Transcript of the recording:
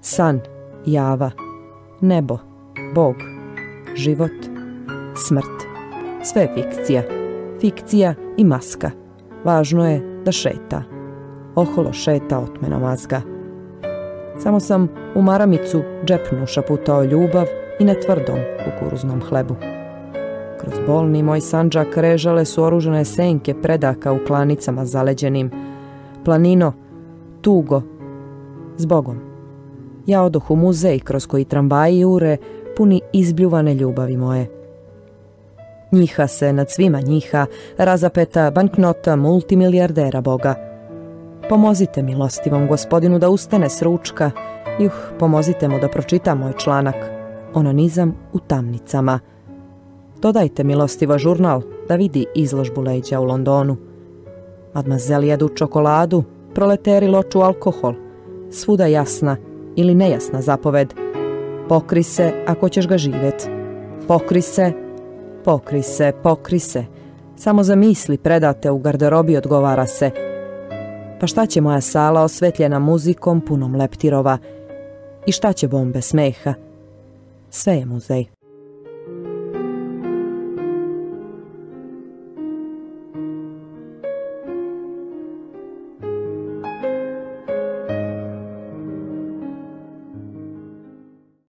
san, java, nebo, bog, život, smrt. Sve fikcija. Fikcija i maska. Važno je da šeta. Oholo šeta otmeno mazga. Samo sam u maramicu džepnu šaputao ljubav i na tvrdom kukuruznom hlebu. Kroz bolni moj sanđak režale su oružene senke predaka u klanicama zaleđenim. Planino, tugo, zbogom. Ja odoh u muzej kroz koji tramvaji ure puni izbljuvane ljubavi moje. Njiha se nad svima njiha, razapeta banknota multimilijardera Boga. Pomozite milostivom gospodinu da ustane s ručka, juh, pomozite mu da pročita moj članak. Onanizam u tamnicama. Dodajte milostivo žurnal da vidi izložbu leđa u Londonu. Madmazel jedu čokoladu, proleteri loču alkohol. Svuda jasna ili nejasna zapoved. Pokri se ako ćeš ga živjet. Pokri se, pokri se, pokri se. Samo za misli predate u garderobi odgovara se. Pa šta će moja sala osvetljena muzikom punom leptirova? I šta će bombe smeha? Sve je muzej.